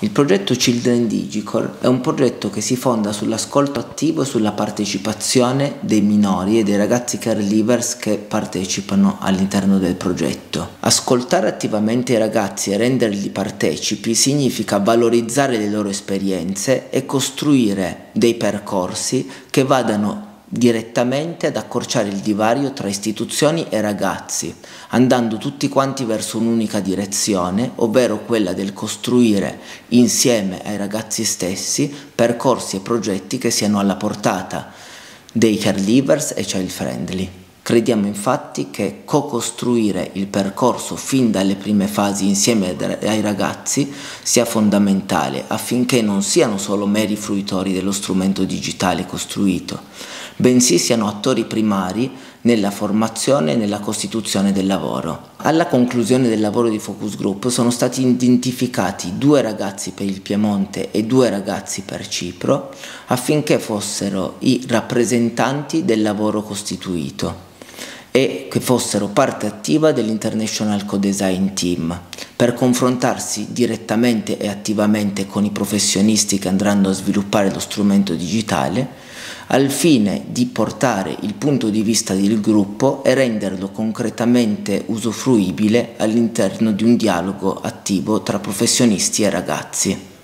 Il progetto Children Digital è un progetto che si fonda sull'ascolto attivo e sulla partecipazione dei minori e dei ragazzi caregivers che partecipano all'interno del progetto. Ascoltare attivamente i ragazzi e renderli partecipi significa valorizzare le loro esperienze e costruire dei percorsi che vadano direttamente ad accorciare il divario tra istituzioni e ragazzi, andando tutti quanti verso un'unica direzione, ovvero quella del costruire insieme ai ragazzi stessi percorsi e progetti che siano alla portata dei caregivers e child friendly. Crediamo infatti che co-costruire il percorso fin dalle prime fasi insieme ai ragazzi sia fondamentale affinché non siano solo meri fruitori dello strumento digitale costruito, bensì siano attori primari nella formazione e nella costituzione del lavoro. Alla conclusione del lavoro di focus group sono stati identificati due ragazzi per il Piemonte e due ragazzi per Cipro affinché fossero i rappresentanti del lavoro costituito e che fossero parte attiva dell'International Co-Design Team per confrontarsi direttamente e attivamente con i professionisti che andranno a sviluppare lo strumento digitale al fine di portare il punto di vista del gruppo e renderlo concretamente usufruibile all'interno di un dialogo attivo tra professionisti e ragazzi.